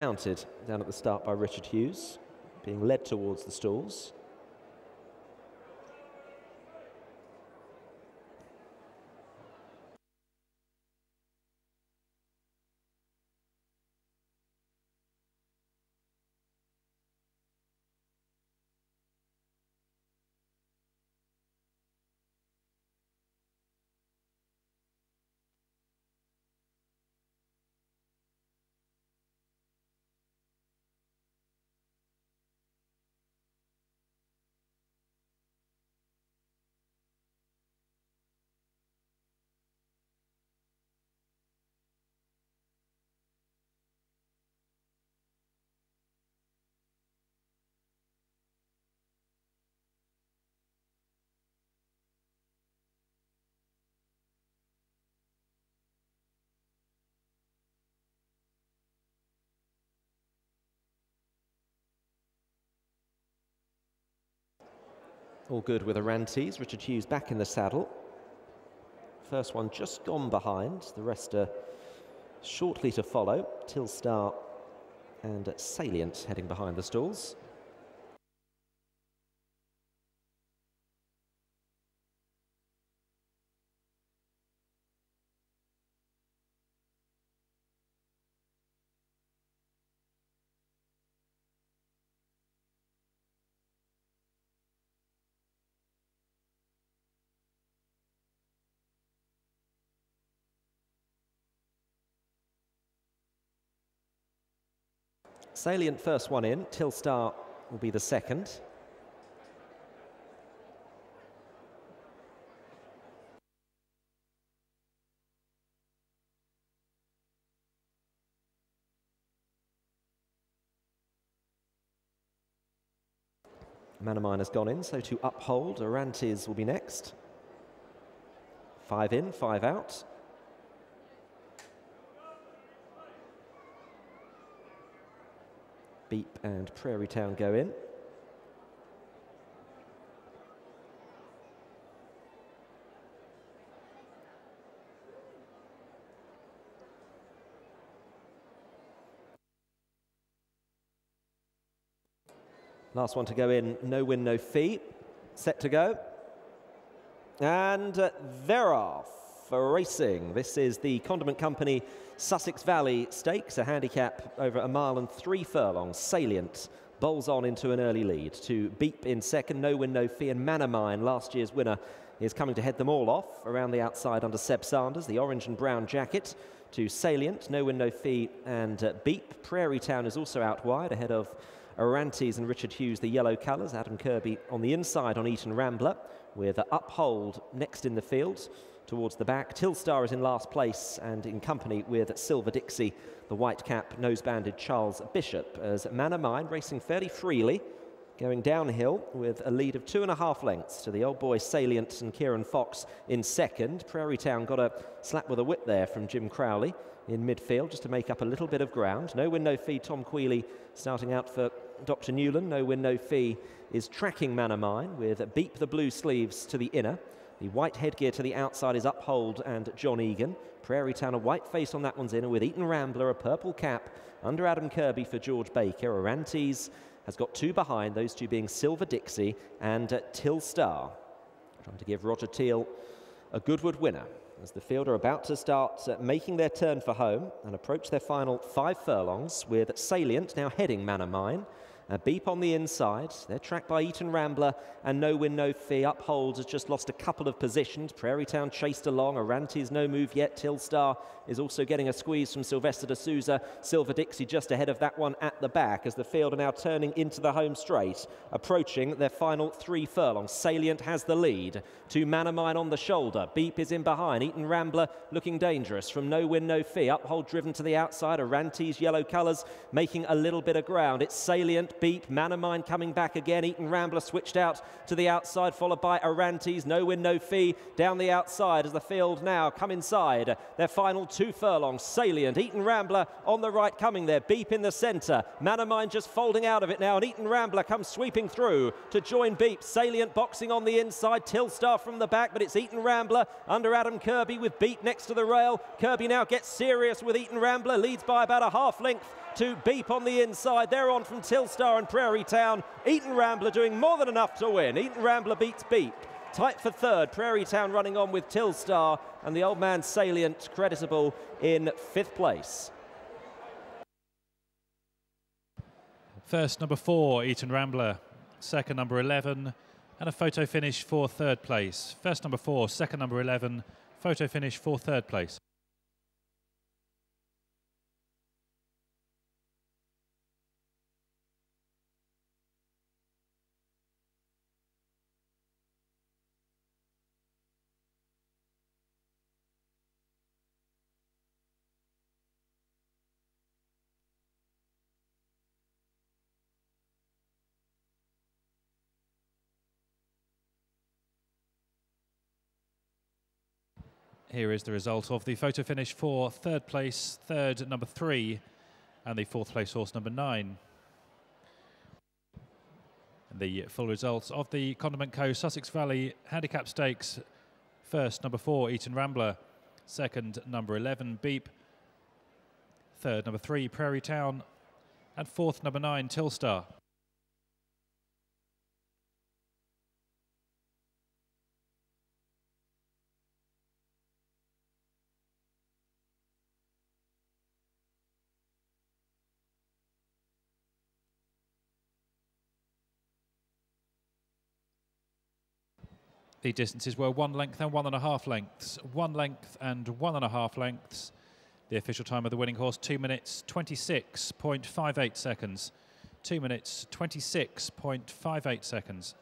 Counted down at the start by Richard Hughes, being led towards the stalls. All good with Orantes. Richard Hughes back in the saddle. First one just gone behind. The rest are shortly to follow. Tillstar and Salient heading behind the stalls. Salient first one in. Tillstar will be the second. Manamine has gone in, so to uphold, Orantes will be next. Five in, five out. Beep and Prairie Town go in. Last one to go in, no win, no fee. Set to go. And uh, For racing. This is the Condiment Company Sussex Valley Stakes, a handicap over a mile and three furlongs. Salient bowls on into an early lead to Beep in second, no win, no fee, and Manamine, last year's winner, is coming to head them all off around the outside under Seb Sanders, the orange and brown jacket to Salient, no win, no fee, and uh, Beep. Prairie Town is also out wide ahead of Orantes and Richard Hughes, the yellow colours. Adam Kirby on the inside on Eton Rambler with Uphold next in the field towards the back. Tillstar is in last place and in company with Silver Dixie, the white cap, nose banded Charles Bishop, as Man of Mine racing fairly freely, going downhill with a lead of two and a half lengths to the old boy Salient and Kieran Fox in second. Prairie Town got a slap with a whip there from Jim Crowley in midfield just to make up a little bit of ground. No win, no fee. Tom Queally starting out for Dr. Newland. No win, no fee is tracking Man of Mine with Beep the Blue Sleeves to the inner. The white headgear to the outside is Uphold and John Egan. Prairie Town, a white face on that one's inner with Eton Rambler, a purple cap under Adam Kirby for George Baker. Orantes has got two behind, those two being Silver Dixie and uh, Tillstar. Trying to give Roger Teal a Goodwood winner as the field are about to start uh, making their turn for home and approach their final five furlongs with Salient now heading Manamine. A beep on the inside. They're tracked by Eton Rambler and No Win No Fee. Uphold has just lost a couple of positions. Prairie Town chased along. Orantes no move yet. Tillstar is also getting a squeeze from Silvestre de Sousa. Silver Dixie just ahead of that one at the back as the field are now turning into the home straight, approaching their final three furlongs. Salient has the lead to Manamine on the shoulder. Beep is in behind. Eton Rambler looking dangerous from No Win No Fee. Uphold driven to the outside. Orantes yellow colours making a little bit of ground. It's Salient beep. Manamine coming back again. Eton Rambler switched out to the outside, followed by Orantes. No win, no fee down the outside as the field now come inside. Their final two furlongs. Salient. Eton Rambler on the right coming there. Beep in the centre. Manamine just folding out of it now. And Eton Rambler comes sweeping through to join Beep. Salient boxing on the inside. Tillstar from the back, but it's Eton Rambler under Adam Kirby with Beep next to the rail. Kirby now gets serious with Eton Rambler. Leads by about a half length to Beep on the inside. They're on from Telstar and Prairie Town. Eton Rambler doing more than enough to win. Eton Rambler beats Beep. Tight for third. Prairie Town running on with Telstar and the old man Salient creditable in fifth place. First, number four, Eton Rambler. Second, number 11. And a photo finish for third place. First, number four, second, number 11. Photo finish for third place. Here is the result of the photo finish for third place, third number three, and the fourth place horse number nine. The full results of the Condiment Co. Sussex Valley Handicap Stakes. First, number four, Eton Rambler. Second, number 11, Beep. Third, number three, Prairie Town. And fourth, number nine, Telstar. The distances were one length and one and a half lengths. One length and one and a half lengths. The official time of the winning horse, 2 minutes 26.58 seconds. 2 minutes 26.58 seconds.